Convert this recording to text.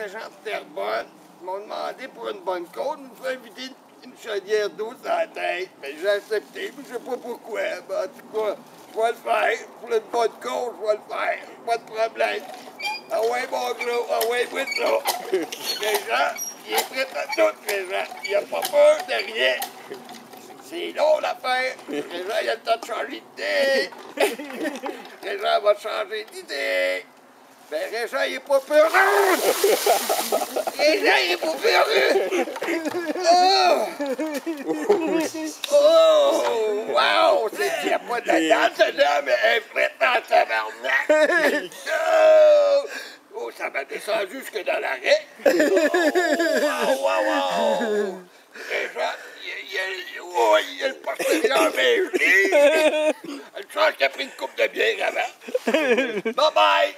Régent de Terrebonne m'ont demandé pour une bonne cause de nous faire vider une, une chaudière d'eau sur la tête. Mais j'ai accepté, mais je sais pas pourquoi. Mais en tout cas, je vais le faire. Pour une bonne cause, je vais le faire. Pas de problème. Ah ouais, mon gros, ah ouais, moi ça. Régent, il est prêt à tout, Régent. Il a pas peur de rien. C'est long l'affaire. Régent, il a le temps de changer d'idée. Régent va changer d'idée. Ben, Régent, il est pas peureux! Régent, il est pas peureux! Oh! Oh! Wow! C'est qu'il n'y a pas de date, mais elle est prête en tabarnak! Oh! Oh, ça m'a descendu jusque dans l'arrêt! Oh! Wow, wow, wow! Régent, il y a, il y a, oh, il y a le partenaire belge! Une chance qu'il a pris une coupe de bière avant! Bye bye!